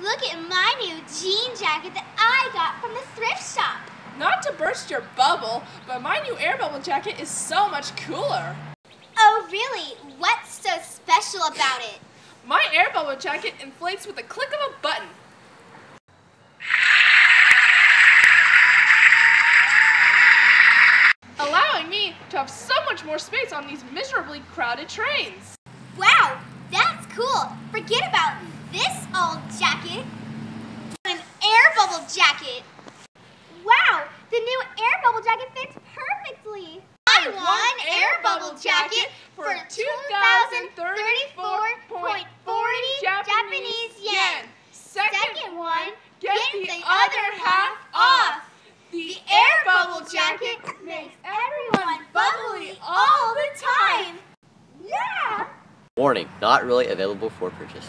Look at my new jean jacket that I got from the thrift shop. Not to burst your bubble, but my new air bubble jacket is so much cooler. Oh, really? What's so special about it? My air bubble jacket inflates with a click of a button. Allowing me to have so much more space on these miserably crowded trains. Wow, that's cool. Forget about this old jacket. An air bubble jacket. Wow, the new air bubble jacket fits perfectly. I won air bubble jacket for 2,034.40 Japanese yen. Second one, get the other half off. The air bubble jacket makes everyone bubbly all the time. Yeah! Warning, not really available for purchase.